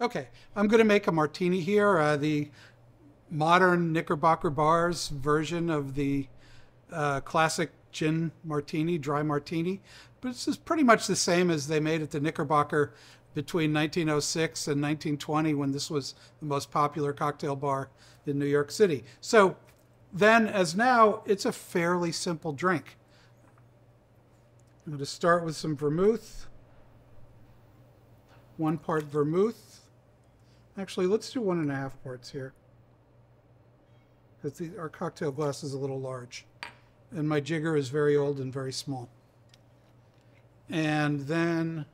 Okay, I'm going to make a martini here. Uh, the modern Knickerbocker bars version of the uh, classic gin martini, dry martini. But this is pretty much the same as they made at the Knickerbocker between 1906 and 1920 when this was the most popular cocktail bar in New York City. So then, as now, it's a fairly simple drink. I'm going to start with some vermouth. One part vermouth. Actually, let's do one and a half parts here. Because our cocktail glass is a little large. And my jigger is very old and very small. And then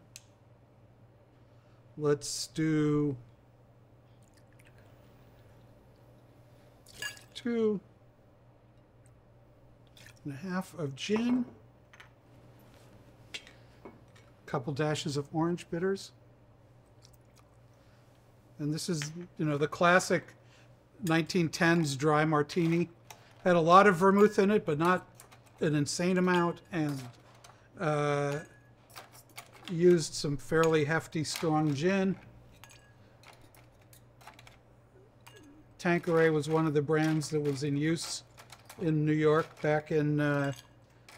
let's do two and a half of gin, a couple dashes of orange bitters. And this is, you know, the classic 1910s dry martini. Had a lot of vermouth in it, but not an insane amount, and uh, used some fairly hefty, strong gin. Tanqueray was one of the brands that was in use in New York back in uh,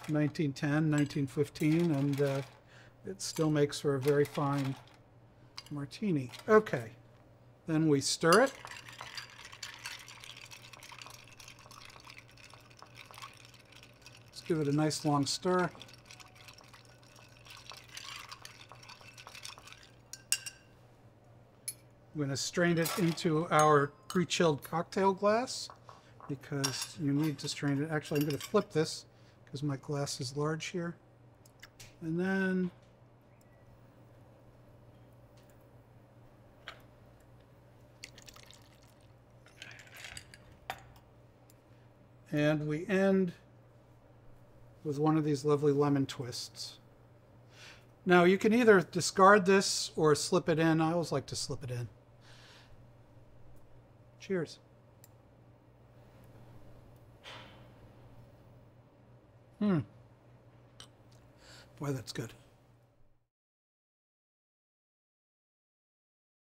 1910, 1915, and uh, it still makes for a very fine martini. Okay, then we stir it. Let's give it a nice long stir. I'm going to strain it into our pre-chilled cocktail glass because you need to strain it. Actually, I'm going to flip this because my glass is large here. And then and we end with one of these lovely lemon twists. Now you can either discard this or slip it in. I always like to slip it in. Cheers. Hmm. Boy, that's good.